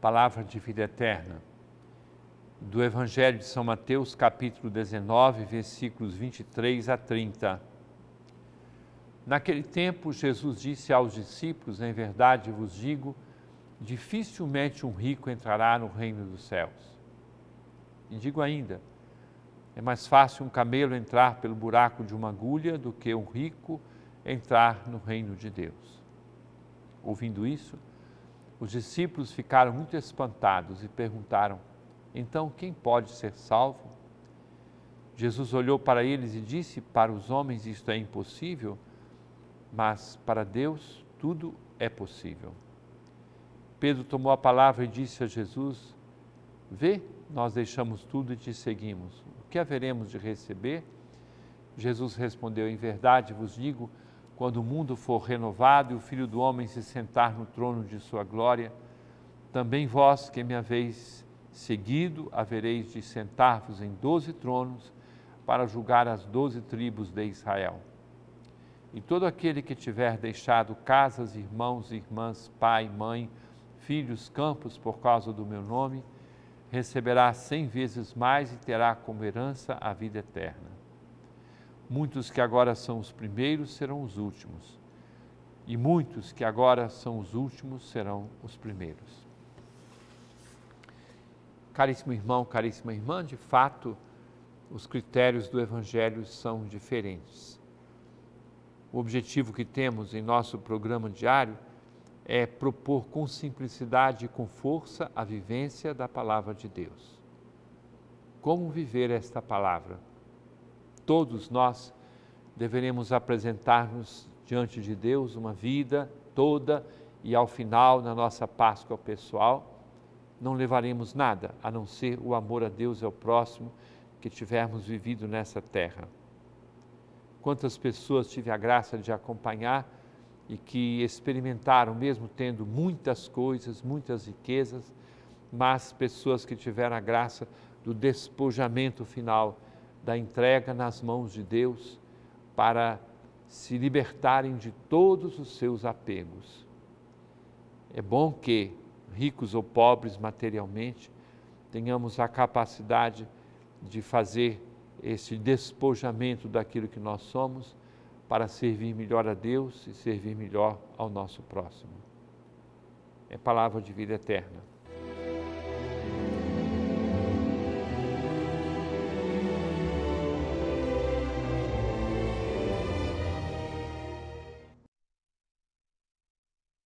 Palavra de vida eterna. Do Evangelho de São Mateus, capítulo 19, versículos 23 a 30. Naquele tempo, Jesus disse aos discípulos: Em verdade vos digo, dificilmente um rico entrará no reino dos céus. E digo ainda: é mais fácil um camelo entrar pelo buraco de uma agulha do que um rico entrar no reino de Deus. Ouvindo isso, os discípulos ficaram muito espantados e perguntaram: Então quem pode ser salvo? Jesus olhou para eles e disse: Para os homens isto é impossível, mas para Deus tudo é possível. Pedro tomou a palavra e disse a Jesus: Vê, nós deixamos tudo e te seguimos. O que haveremos de receber? Jesus respondeu: Em verdade vos digo, quando o mundo for renovado e o Filho do Homem se sentar no trono de sua glória, também vós que me haveis seguido, havereis de sentar-vos em doze tronos para julgar as doze tribos de Israel. E todo aquele que tiver deixado casas, irmãos, irmãs, pai, mãe, filhos, campos por causa do meu nome, receberá cem vezes mais e terá como herança a vida eterna. Muitos que agora são os primeiros serão os últimos, e muitos que agora são os últimos serão os primeiros. Caríssimo irmão, caríssima irmã, de fato, os critérios do Evangelho são diferentes. O objetivo que temos em nosso programa diário é propor com simplicidade e com força a vivência da palavra de Deus. Como viver esta palavra? Todos nós deveremos apresentar-nos diante de Deus uma vida toda e ao final, na nossa Páscoa pessoal, não levaremos nada a não ser o amor a Deus e ao próximo que tivermos vivido nessa terra. Quantas pessoas tive a graça de acompanhar e que experimentaram, mesmo tendo muitas coisas, muitas riquezas, mas pessoas que tiveram a graça do despojamento final da entrega nas mãos de Deus para se libertarem de todos os seus apegos. É bom que, ricos ou pobres materialmente, tenhamos a capacidade de fazer esse despojamento daquilo que nós somos para servir melhor a Deus e servir melhor ao nosso próximo. É palavra de vida eterna.